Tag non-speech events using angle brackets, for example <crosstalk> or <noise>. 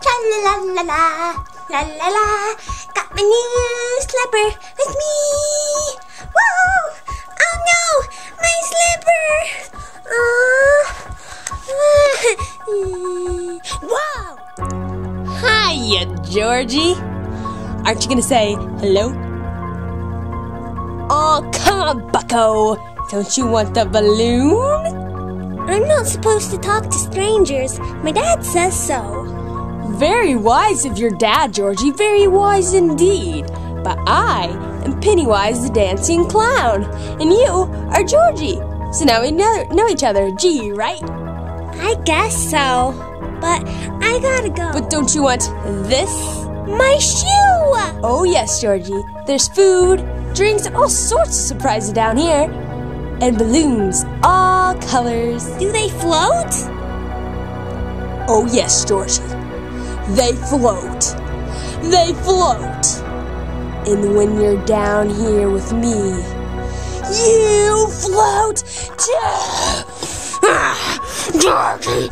Tra la la la la la la la. Got my new slipper with me. Whoa! Oh no, my slipper! Uh, <laughs> Whoa! Hiya, Georgie. Aren't you gonna say hello? Oh, come on, bucko. Don't you want the balloon? I'm not supposed to talk to strangers. My dad says so. Very wise of your dad, Georgie. Very wise indeed. But I am Pennywise the dancing clown, and you are Georgie. So now we know, know each other. G, right? I guess so. But I gotta go. But don't you want this? my shoe! Oh, yes, Georgie. There's food, drinks, all sorts of surprises down here. And balloons, all colors. Do they float? Oh, yes, Georgie. They float. They float. And when you're down here with me, you float too. Ah, Georgie,